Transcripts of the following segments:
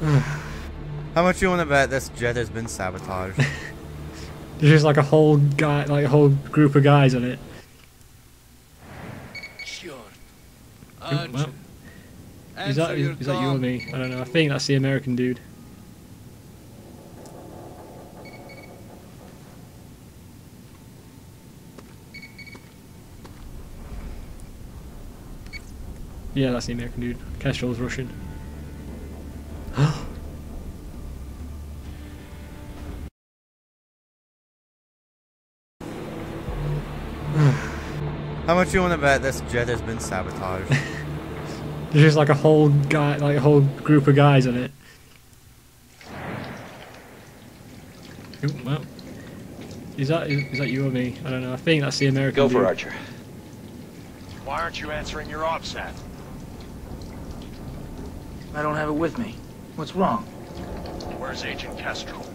How much you want to bet this jet has been sabotaged? There's just like a whole guy, like a whole group of guys on it. Sure. Well. Is that, is, is that you or me? I don't know. I think that's the American dude. Yeah, that's the American dude. Kestrel's Russian. How much you want to bet this jet has been sabotaged? There's just like a whole guy, like a whole group of guys on it. Ooh, well, is that is, is that you or me? I don't know. I think that's the American. Go for dude. Archer. Why aren't you answering your OPSAT? I don't have it with me. What's wrong? Where's Agent Kestrel?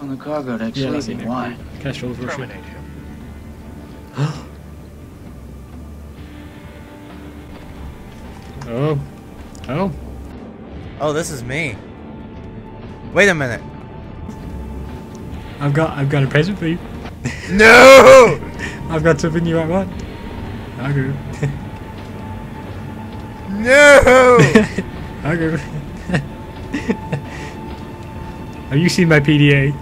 On the cargo deck Yeah, that's sleeping. Why? dude. Kestrel's Russian. Terminate Oh, oh. Oh, this is me. Wait a minute. I've got I've got a present for you. No! I've got something you might want. I. No! I. Have you seen my PDA?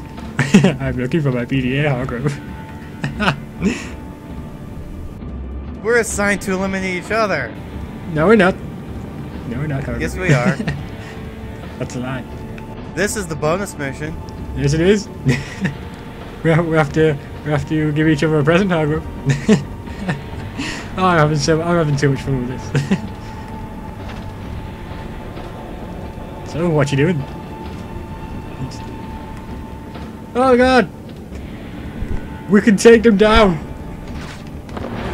I'm looking for my PDA, Hargrove. We're assigned to eliminate each other. No, we're not. No, we're not, Hargrove. Yes, we are. That's a lie. This is the bonus mission. Yes, it is. we, have, we have to we have to give each other a present, Hargrove. oh, I'm having so I'm having too much fun with this. so, what you doing? Oh God! We can take them down.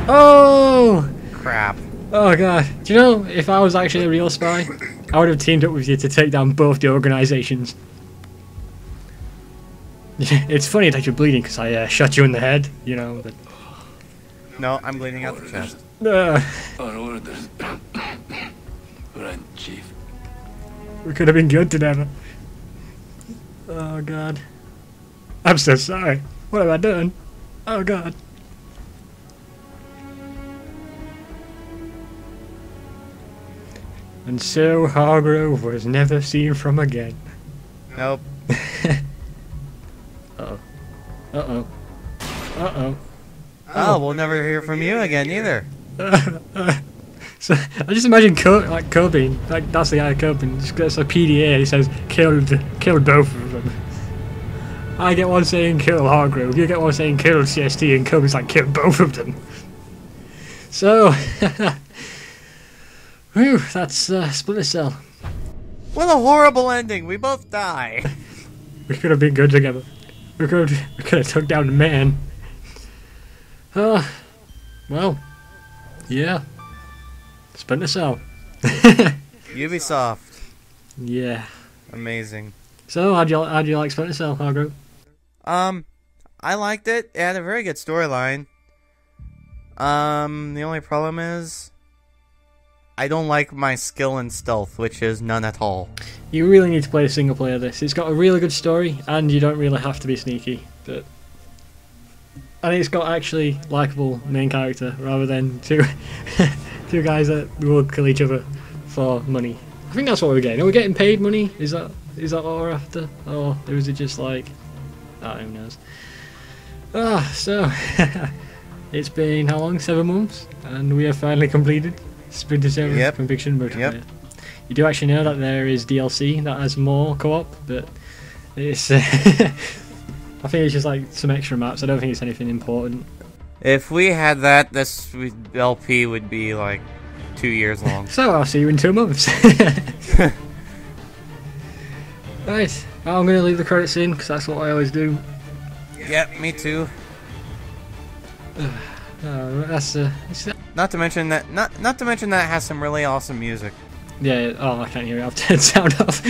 Oh! Crap. Oh god. Do you know, if I was actually a real spy, I would have teamed up with you to take down both the organizations. it's funny that you're bleeding because I uh, shot you in the head, you know, but. No, I'm bleeding out the chest. On orders. Run, Chief. we could have been good together. Oh god. I'm so sorry. What have I done? Oh god. And so Hargrove was never seen from again. Nope. Uh-oh. Uh-oh. Uh-oh. Oh, we'll never hear from you again either. so I just imagine Co- like Cobain, like that's the guy Cobain, just gets a PDA. He says killed, killed both of them. I get one saying kill Hargrove, you get one saying kill CST, and Cobain's like kill both of them. So, whew, that's uh, Splinter Cell. What a horrible ending. We both die. We could have been good together. We could we could have took down the man. Uh, well, yeah. Splinter Cell. Ubisoft. Yeah. Amazing. So, how'd you how'd you like Splinter Cell, Hargrove? Um, I liked it. It had a very good storyline. Um, the only problem is I don't like my skill in stealth, which is none at all. You really need to play a single player this. It's got a really good story, and you don't really have to be sneaky. But and it's got actually likable main character rather than two two guys that will kill each other for money. I think that's what we're getting. Are we getting paid money? Is that is that what we're after, or is it just like oh, who knows? Ah, so it's been how long? Seven months, and we have finally completed Splinter Cell Yep. Conviction multiplayer. Yep. You do actually know that there is DLC that has more co-op, but it's. I think it's just like some extra maps. I don't think it's anything important. If we had that, this LP would be like two years long. So I'll see you in two months. right, I'm gonna leave the credits in because that's what I always do. yep, me too. Uh, that's uh, Not to mention that not not to mention that it has some really awesome music. yeah. Oh, I can't hear it. I've turned sound off.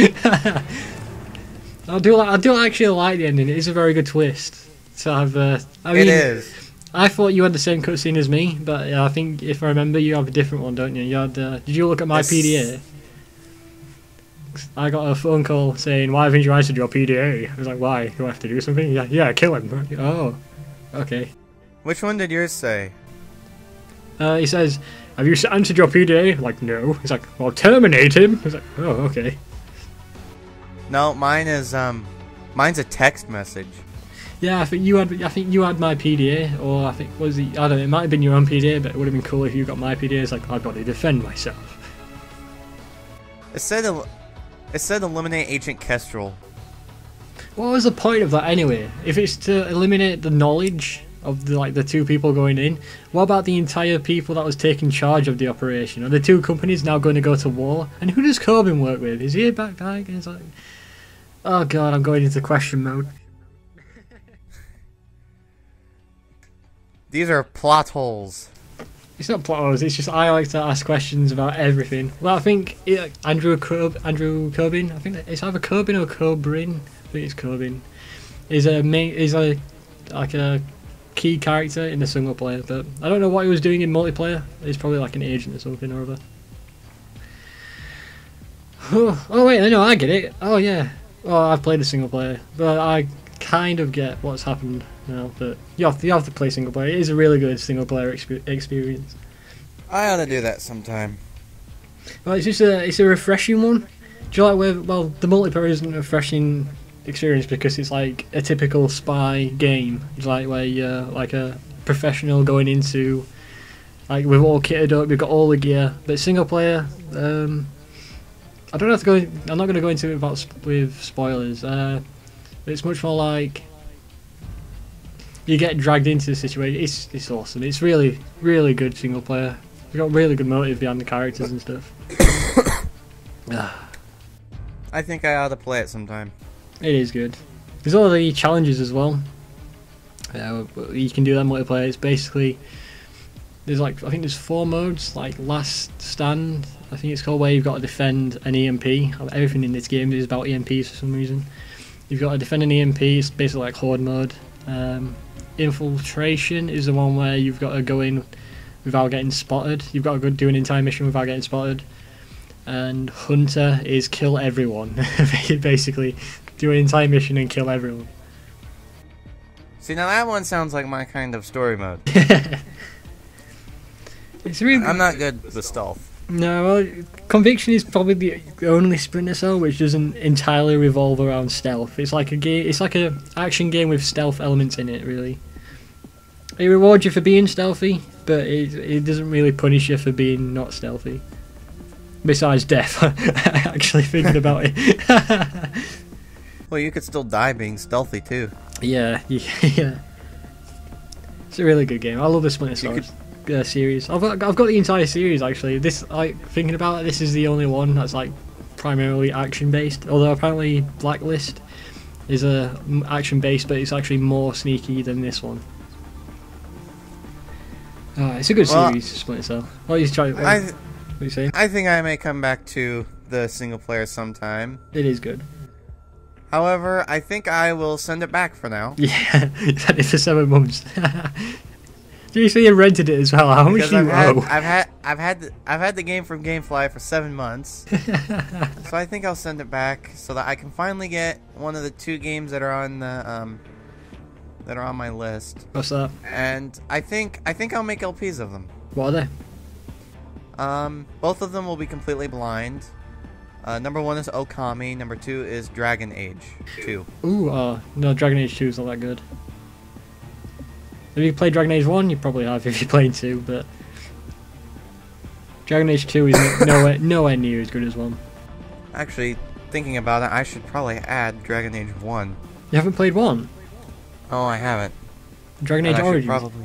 I do. I do actually like the ending. It is a very good twist. So I've. Uh, I mean, it is. I thought you had the same cutscene as me, but I think if I remember, you have a different one, don't you? You had. Uh, did you look at my. PDA? I got a phone call saying, "Why haven't you answered your PDA?" I was like, "Why? Do I have to do something?" Yeah, yeah, kill him. Oh, okay. Which one did yours say? Uh, he says, "Have you answered your PDA?" Like, no. He's like, "Well, terminate him." Was like, "Oh, okay." No, mine is um, mine's a text message. Yeah, I think you had. I think you had my PDA, or I think was it? I don't know. It might have been your own PDA, but it would have been cool if you got my PDA. It's like I've got to defend myself. It said el- it said eliminate Agent Kestrel. What was the point of that anyway? If it's to eliminate the knowledge of the like the two people going in, what about the entire people that was taking charge of the operation? Are the two companies now going to go to war? And who does Corbin work with? Is he a bad guy? It's like, oh god, I'm going into question mode. These are plot holes. It's not plot holes. It's just I like to ask questions about everything. Well, I think it, Andrew Cob, Andrew Corbin. I think it's either Corbin or Cobrin. I think it's Corbin. Is a main. Is a like a key character in the single player, but I don't know what he was doing in multiplayer. He's probably like an agent or something or other. Oh, oh wait, I know, I get it. Oh yeah. Oh, I've played a single player, but I kind of get what's happened now. But you have to, you have to play single player. It is a really good single player expe- experience. I ought to do that sometime. Well, it's just a it's a refreshing one. Do you like where well the multiplayer isn't refreshing experience because it's like a typical spy game. It's like where you're like a professional going into like we've all kitted up, we've got all the gear. But single player, um, I don't have to go. I'm not going to go into it sp- with spoilers. Uh, it's much more like you get dragged into the situation. It's it's awesome. It's really really good single player. It's got really good motive behind the characters and stuff. Ah. I think I ought to play it sometime. It is good. There's all the challenges as well. Uh, you can do that multiplayer. It's basically there's like I think there's four modes. Like Last Stand, I think it's called, where you've got to defend an EMP. Everything in this game is about EMPs for some reason. You've got to defend an EMP. It's basically like horde mode. Um, infiltration is the one where you've got to go in without getting spotted. You've got to do an entire mission without getting spotted. And Hunter is kill everyone. basically, do an entire mission and kill everyone. See, now that one sounds like my kind of story mode. It's really I'm not good with stealth. no. Well, Conviction is probably the only Splinter Cell which doesn't entirely revolve around stealth. It's like a game. It's like a action game with stealth elements in it. Really, it rewards you for being stealthy, but it it doesn't really punish you for being not stealthy. Besides death, actually thinking about it. Well, you could still die being stealthy too. Yeah, yeah. It's a really good game. I love the Splinter Cell uh, series. I've got, I've got the entire series actually. This, like, thinking about it, this is the only one that's like primarily action based. Although apparently Blacklist is a m- action based, but it's actually more sneaky than this one. Uh, it's a good Well, series, Splinter Cell. What are you trying? What, I what you saying? I think I may come back to the single player sometime. It is good. However, I think I will send it back for now. Yeah, had it for seven months. you say you rented it as well. How much do you I've had, owe? I've had I've had the, I've had the game from GameFly for seven months, so I think I'll send it back so that I can finally get one of the two games that are on the um that are on my list. What's that? And I think I think I'll make LPs of them. What are they? Um, both of them will be completely blind. Uh, number one is Okami. Number two is Dragon Age Two. Ooh, uh, no, Dragon Age 2 is not that good. If you played Dragon Age 1? You probably have if you played 2, but. Dragon Age 2 is no- nowhere, nowhere near as good as 1. Actually, thinking about it, I should probably add Dragon Age One. You haven't played 1? Oh, I haven't. Dragon Age Origins. probably.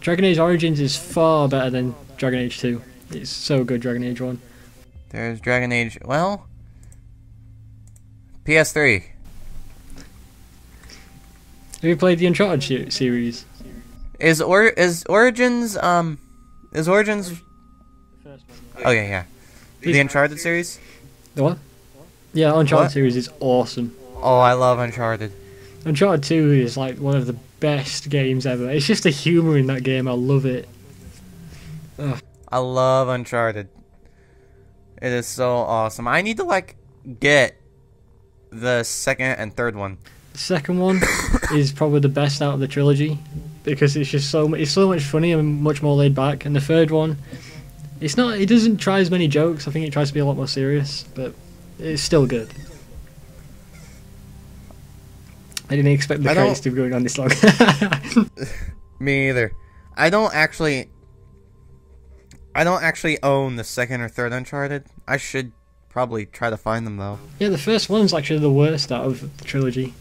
Dragon Age Origins is far better than Dragon Age 2. It's so good, Dragon Age 1. There's Dragon Age. Well, PS3. Have you played the Uncharted series? Is or is Origins um is Origins Oh yeah, yeah. The Uncharted series? The what? Yeah, Uncharted What? series is awesome. Oh, I love Uncharted. Uncharted 2 is like one of the best games ever. It's just the humor in that game. I love it. I love Uncharted. It is so awesome. I need to like get the second and third one. The second one is probably the best out of the trilogy because it's just so it's so much funnier and much more laid back. And the third one, it's not. It doesn't try as many jokes. I think it tries to be a lot more serious, but it's still good. I didn't expect the credits to be going on this long. Me either. I don't actually. I don't actually own the second or third Uncharted. I should probably try to find them though. yeah, the first one's actually the worst out of the trilogy.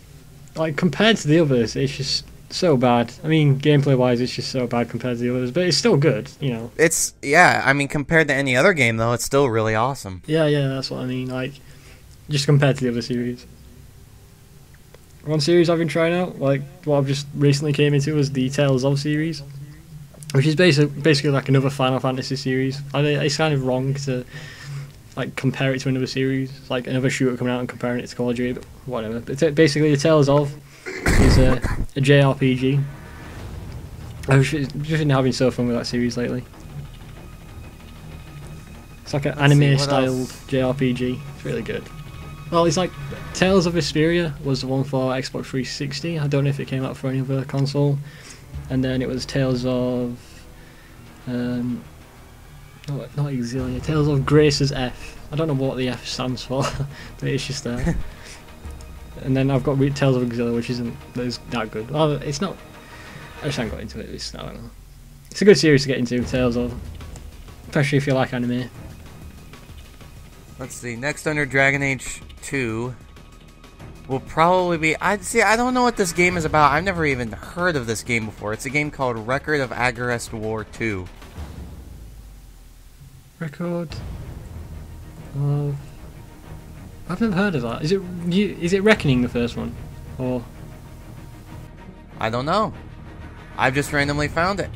Like compared to the others, it's just so bad. I mean, gameplay wise, it's just so bad compared to the others, but it's still good. You know. It's yeah. I mean, compared to any other game though, it's still really awesome. Yeah, yeah, that's what I mean. Like, just compared to the other series. One series I've been trying out, like what I've just recently came into, was the Tales of series, which is basically basically like another Final Fantasy series. I think it's kind of wrong to like compare it to another series, like another shooter coming out and comparing it to Call of Duty, but whatever. But t- basically, the Tales of is a, a JRPG. I've just just been having so fun with that series lately. It's like an anime-styled? JRPG. It's really good. Well, it's like Tales of Vesperia was the one for Xbox 360. I don't know if it came out for any other console. And then it was Tales of. Um, no, not Xillia. Tales of Graces f. I don't know what the F stands for, but it's just there. and then I've got Tales of Xillia, which isn't that is that good. Well, it's not. I just haven't got into it. It's, I don't know. It's a good series to get into, Tales of. Especially if you like anime. Let's see. Next under Dragon Age 2 will probably be. I see. I don't know what this game is about. I've never even heard of this game before. It's a game called Record of Agarest War 2. Record of. I've never heard of that. Is it is it Reckoning the first one, or I don't know. I've just randomly found it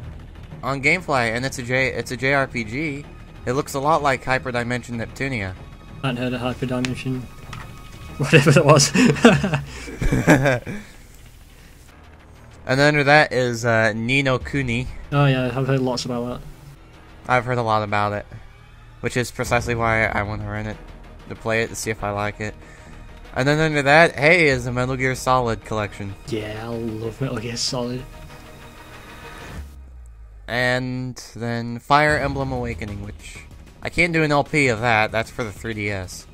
on GameFly, and it's a J. It's a JRPG. It looks a lot like Hyperdimension Neptunia. I haven't heard of Hyperdimension, whatever that was. And then under that is uh, Ni no Kuni. oh yeah, I've heard lots about that. I've heard a lot about it, which is precisely why I want to rent it to play it to see if I like it. And then under that, hey, is the Metal Gear Solid collection. Yeah, I love Metal Gear Solid. And then Fire Emblem Awakening, which I can't do an LP of that. That's for the 3DS.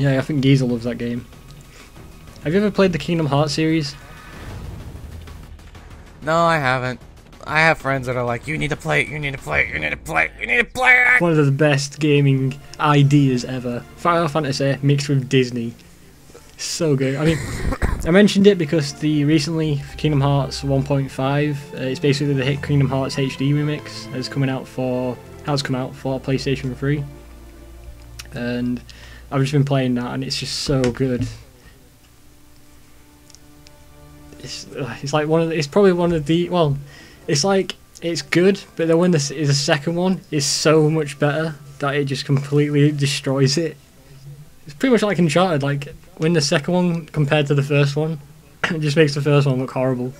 Yeah, I think Giza loves that game. Have you ever played the Kingdom Hearts series? No, I haven't. I have friends that are like, you need to play it, you need to play it, you need to play it, you need to play it. One of the best gaming ideas ever. Final Fantasy mixed with Disney. So good. I mean, I mentioned it because the recently Kingdom Hearts 1.5, uh, it's basically the hit Kingdom Hearts HD remix, is coming out for has come out for PlayStation 3, and I've just been playing that, and it's just so good. It's it's like one of the, it's probably one of the well, it's like it's good, but then when this is a second one, it's so much better that it just completely destroys it. It's pretty much like Uncharted. Like when the second one compared to the first one, it just makes the first one look horrible.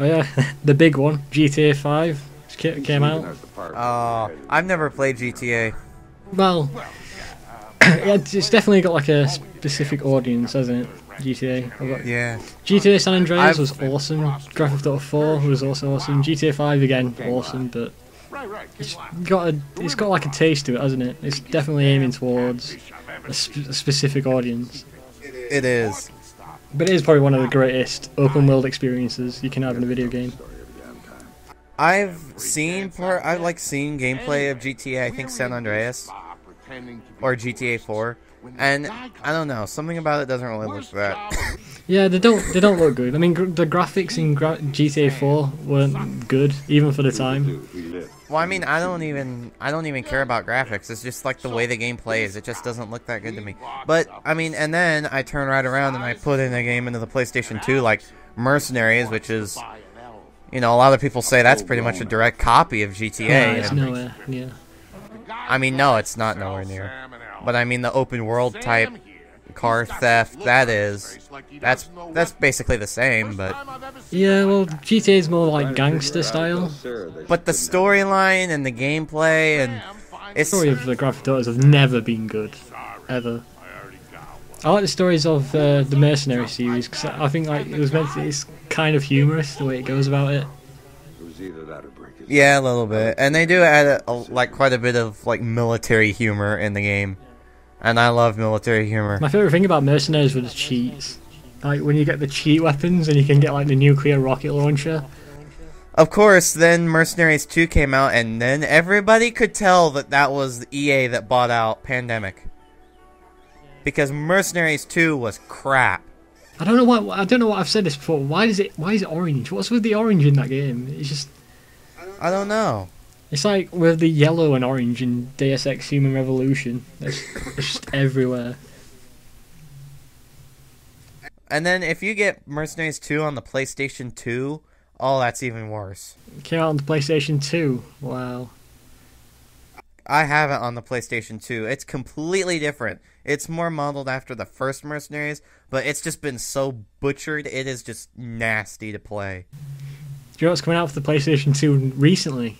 Oh yeah, the big one, GTA 5, just came out. Oh, I've never played GTA. Well, it's it's definitely got like a specific audience, hasn't it? GTA. Got- Yeah. GTA San Andreas I've- was awesome. Grand Theft Auto 4 was also awesome. GTA 5 again, awesome, but it's got a, it's got like a taste to it, hasn't it? It's definitely aiming towards a, sp- a specific audience. It is. But it is probably one of the greatest open world experiences you can have in a video game. I've seen part. I've like seen gameplay of GTA. I think San Andreas or GTA 4, and I don't know. Something about it doesn't really look that. Yeah, they don't they don't look good. I mean, gr- the graphics in gra- GTA 4 weren't good even for the time. Well, I mean, I don't even I don't even care about graphics. It's just like the way the game plays. It just doesn't look that good to me. But I mean, and then I turn right around and I put in a game into the PlayStation 2 like Mercenaries, which is you know, a lot of people say that's pretty much a direct copy of GTA. Yeah, oh, it's nowhere. Yeah. I mean, no, it's not nowhere near. But I mean, the open world type car theft. That is. That's that's basically the same, but Yeah, well, GTA is more like gangster style. but the storyline and the gameplay and it's story of the Grand Theft Autos have never been good, ever. I like the stories of uh, the Mercenary series because I think like it was meant to, it's kind of humorous the way it goes about it. It was either that or break his yeah, a little bit, and they do add a, a, like quite a bit of like military humor in the game, and I love military humor. My favorite thing about Mercenaries were the cheats. Like when you get the cheat weapons and you can get like the nuclear rocket launcher. Of course, then Mercenaries 2 came out, and then everybody could tell that that was EA that bought out Pandemic. Because Mercenaries 2 was crap. I don't know what I don't know what I've said this before. Why is it why is it orange? What's with the orange in that game? It's just I don't know. it's like with the yellow and orange in Deus Ex Human Revolution. It's, it's just everywhere. And then if you get Mercenaries 2 on the PlayStation 2, oh, that's even worse. It came out on the PlayStation 2. Wow. I have it on the PlayStation 2. It's completely different. It's more modeled after the first Mercenaries, but it's just been so butchered, it is just nasty to play. Do you know what's coming out for the PlayStation 2 recently?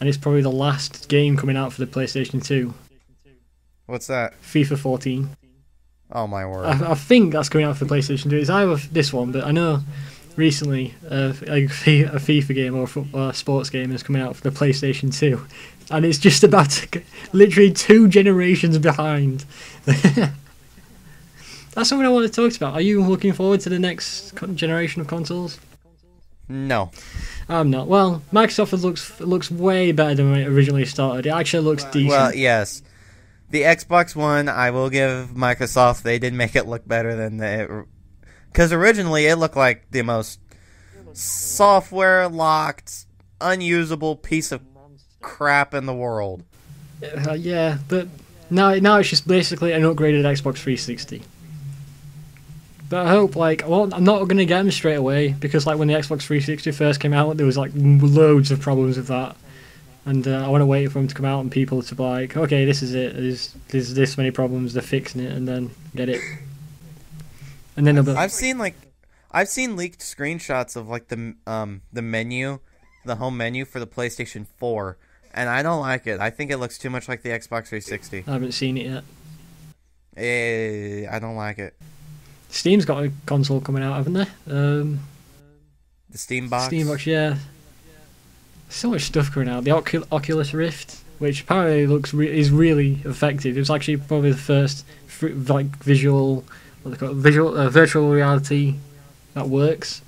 And it's probably the last game coming out for the PlayStation 2. What's that? FIFA 14. Oh my word. I, I think that's coming out for the PlayStation 2. It's either this one, but I know recently uh, a, a FIFA game or a football, uh, sports game is coming out for the PlayStation 2. And it's just about literally two generations behind. that's something I want to talk about. Are you looking forward to the next generation of consoles? no. I'm not. Well, Microsoft looks looks way better than when it originally started. It actually looks decent. Well, yes. The Xbox One, I will give Microsoft, they did make it look better than the. Because originally it looked like the most software locked, unusable piece of crap in the world. Uh, yeah, but now now it's just basically an upgraded Xbox 360. But I hope like well, I'm not gonna get them straight away because like when the Xbox 360 first came out, there was like loads of problems with that, and uh, I want to wait for them to come out and people to be like, okay, this is it. There's there's this many problems. They're fixing it, and then get it. And then be, I've seen like, I've seen leaked screenshots of like the um the menu, the home menu for the PlayStation 4, and I don't like it. I think it looks too much like the Xbox 360. I haven't seen it yet. Eh, I don't like it. Steam's got a console coming out, haven't they? Um, The Steam box. Steambox, yeah. So much stuff coming out. The Ocul- Oculus Rift, which apparently looks re- is really effective. It was actually probably the first fr- like visual, what they call it, visual uh, virtual reality that works.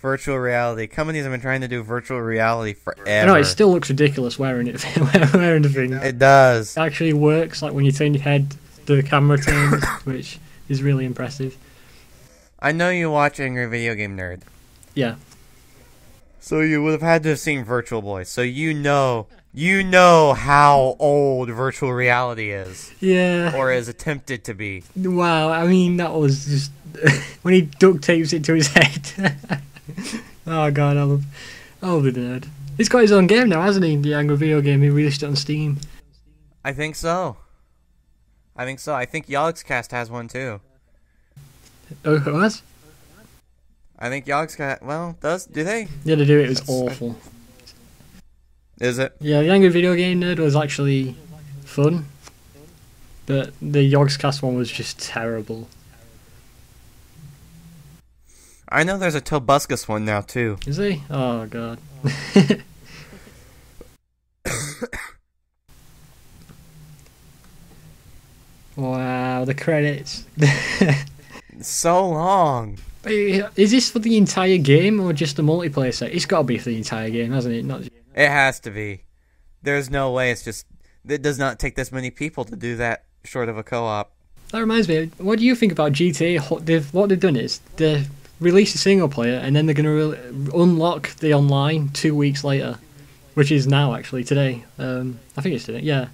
Virtual reality. Companies have been trying to do virtual reality forever. No, it still looks ridiculous wearing it, wearing the thing. It does. It actually works. Like when you turn your head, the camera turns, which is really impressive. I know you watch Angry Video Game Nerd. Yeah, So you would have had to have seen Virtual Boy. So you know, you know how old virtual reality is, yeah. or is attempted to be. Wow, I mean that was just when he duct tapes it to his head. oh god, I love, I love the nerd. He's got his own game now, hasn't he? The Angry Video game. He released it on Steam. I think so. I think so. I think Yogscast has one too. Oh, it was? I think Yogscast. Well, does do they? Yeah, to do it was That's- awful. Is it? Yeah, the Angry Video Game Nerd was actually fun, but the Yogscast one was just terrible. I know there's a Tobuscus one now too. Is he? Oh god. wow, the credits. So long. Uh, is this for the entire game or just the multiplayer set? It's got to be for the entire game, hasn't it? Not. It has to be. There's no way. It's just it does not take this many people to do that short of a co-op. That reminds me. What do you think about GTA? What they've what they've done is they release a single player and then they're going to re- unlock the online two weeks later, which is now actually today. Um, I think it's today. Yeah.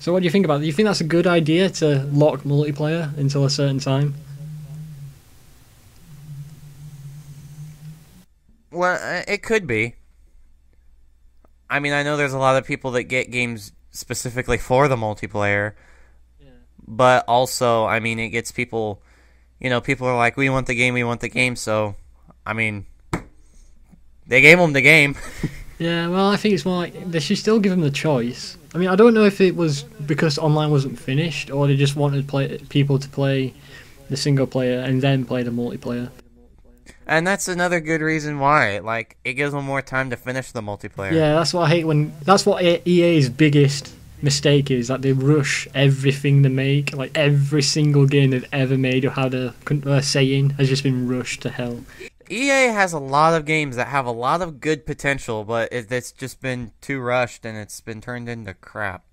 So what do you think about? it? Do you think that's a good idea to lock multiplayer until a certain time? Well, uh, it could be. I mean, I know there's a lot of people that get games specifically for the multiplayer. But also, I mean, it gets people, you know, people are like, we want the game, we want the game. So, I mean, they gave them the game. Yeah, well, I think it's more like they should still give them the choice. I mean, I don't know if it was because online wasn't finished or they just wanted play people to play the single player and then play the multiplayer. And that's another good reason why. Like, it gives them more time to finish the multiplayer. Yeah, that's what I hate when. That's what EA's biggest mistake is that they rush everything they make. Like every single game they've ever made or had a uh, saying has just been rushed to hell. EA has a lot of games that have a lot of good potential, but it, it's just been too rushed and it's been turned into crap.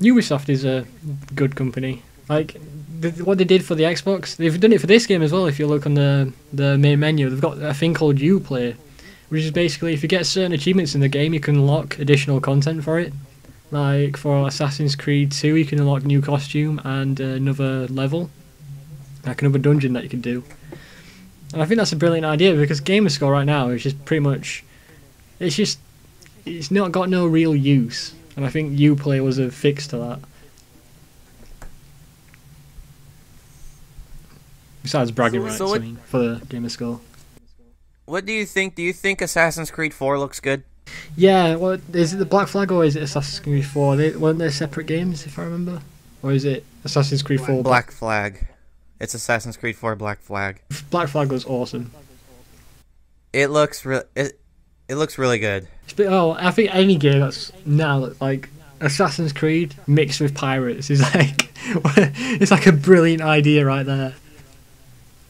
Ubisoft is a good company. Like the, what they did for the Xbox, they've done it for this game as well. If you look on the the main menu, they've got a thing called UPlay, which is basically if you get certain achievements in the game, you can unlock additional content for it. Like for Assassin's Creed 2, you can unlock new costume and uh, another level, like another dungeon that you can do. And I think that's a brilliant idea because Gamerscore right now is just pretty much, it's just, it's not got no real use, and I think UPlay was a fix to that. Besides bragging So- rights, so I mean, for the Gamerscore. What do you think? Do you think Assassin's Creed 4 looks good? Yeah, well, is it the Black Flag or is it Assassin's Creed 4? They, weren't they separate games, if I remember? Or is it Assassin's Creed 4? Black Flag. It's Assassin's Creed 4 Black Flag. Black Flag was awesome. It looks re- it, it looks really good. It's oh, I think any game that's now like Assassin's Creed mixed with pirates is like it's like a brilliant idea right there.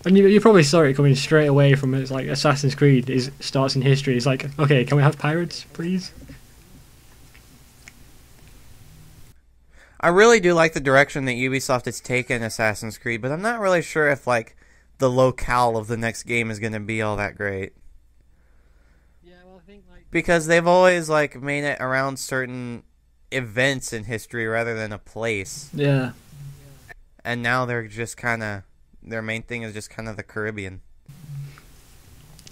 And you, you probably saw it coming straight away from it's like Assassin's Creed is starts in history. It's like okay, can we have pirates, please? I really do like the direction that Ubisoft has taken Assassin's Creed, but I'm not really sure if like the locale of the next game is going to be all that great Yeah, well, I think like because they've always like made it around certain events in history rather than a place. yeah. And now they're just kind of their main thing is just kind of the Caribbean.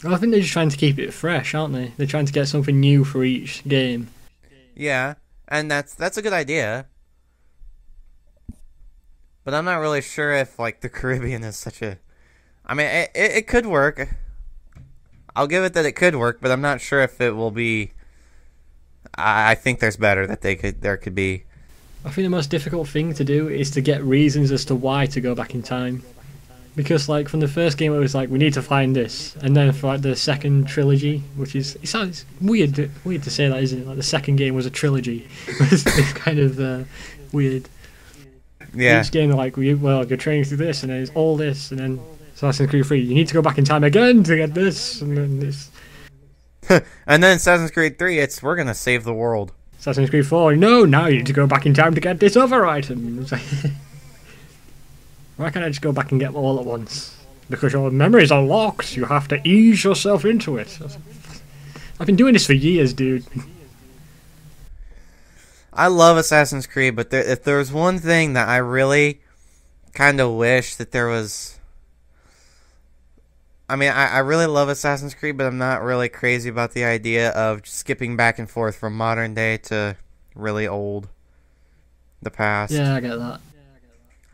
I think they're just trying to keep it fresh, aren't they? They're trying to get something new for each game. Yeah, and that's that's a good idea. But I'm not really sure if like the Caribbean is such a. I mean, it, it, it could work. I'll give it that it could work, but I'm not sure if it will be. I, I think there's better that they could there could be. I think the most difficult thing to do is to get reasons as to why to go back in time. Because like from the first game it was like we need to find this, and then for like the second trilogy, which is it sounds weird to, weird to say that, isn't it? Like the second game was a trilogy. it's, kind of uh, weird. Yeah, Each game like, we, well, you're training through this, and then it's all this, and then Assassin's Creed 3, you need to go back in time again to get this, and then this. and then Assassin's Creed Three, it's we're gonna save the world. Assassin's Creed 4, no, now you need to go back in time to get this other item. Why can't I just go back and get them all at once? Because your memories are locked, you have to ease yourself into it. I've been doing this for years, dude. I love Assassin's Creed, but there, if there was one thing that I really kind of wish that there was. I mean, I, I really love Assassin's Creed, but I'm not really crazy about the idea of skipping back and forth from modern day to really old, the past, Yeah, I get that.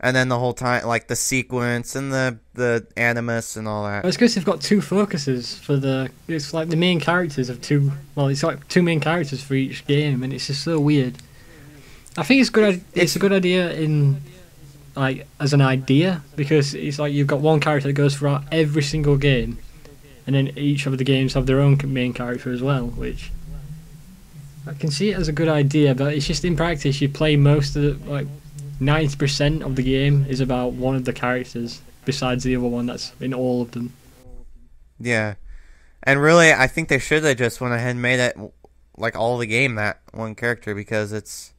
And then the whole time, like the sequence and the the animus and all that. It's because they've got two focuses for the. It's like the main characters of two. Well, it's like two main characters for each game, and it's just so weird. I think it's good. It's a good idea in like as an idea because it's like you've got one character that goes throughout every single game, and then each of the games have their own main character as well, which. I can see it as a good idea, but it's just in practice you play most of the like ninety percent of the game is about one of the characters besides the other one that's in all of them. Yeah, and really, I think they should have just went ahead and made it like all the game that one character because it's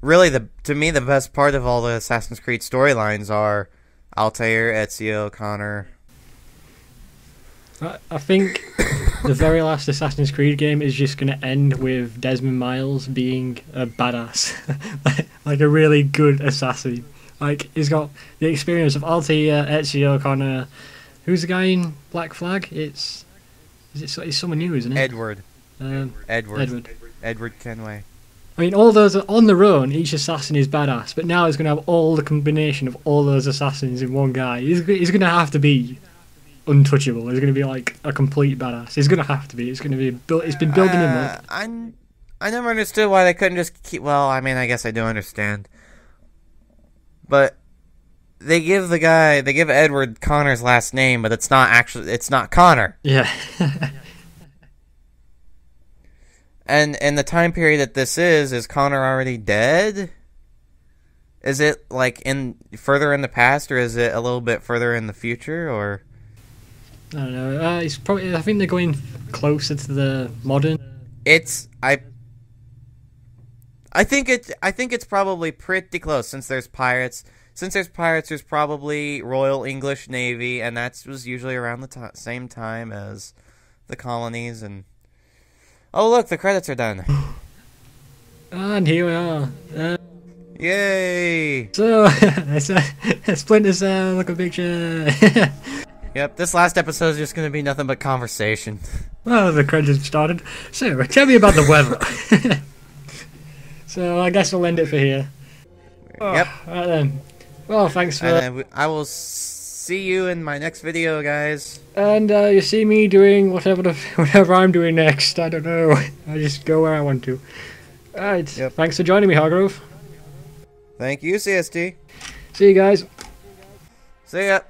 really the to me the best part of all the Assassin's Creed storylines are Altair, Ezio, Connor. I, I think the very last Assassin's Creed game is just going to end with Desmond Miles being a badass, like a really good assassin. Like he's got the experience of Altair, Ezio, Connor. Who's the guy in Black Flag? It's is it? It's someone new, isn't it? Edward. Um, Edward. Edward. Edward Kenway. I mean, all those are on their own. Each assassin is badass, but now he's going to have all the combination of all those assassins in one guy. He's, he's going to have to be untouchable. He's going to be like a complete badass. He's going to have to be. It's going to be built. It's been building him up. Uh, I, I never understood why they couldn't just keep. Well, I mean, I guess I do understand. But they give the guy, they give Edward Connor's last name, but it's not actually, it's not Connor. Yeah. And in the time period that this is, is Connor already dead? Is it like in further in the past, or is it a little bit further in the future, or? I don't know. Uh, it's probably. I think they're going closer to the modern. It's I. I think it. I think it's probably pretty close since there's pirates. Since there's pirates, there's probably Royal English Navy, and that was usually around the ti same time as the colonies. And oh, look, the credits are done. And here we are. Uh, Yay! so, it's a Splinter Cell. Look a picture. Yep, this last episode is just gonna be nothing but conversation. well, the credits started. So, tell me about the weather. so, I guess we'll end it for here. Yep. Right then. Well, thanks for. And we- I will see you in my next video, guys. And uh, you see me doing whatever the, whatever I'm doing next. I don't know. I just go where I want to. Alright. Yep. Thanks for joining me, Hargrove. Thank you, CST. See you guys. See ya.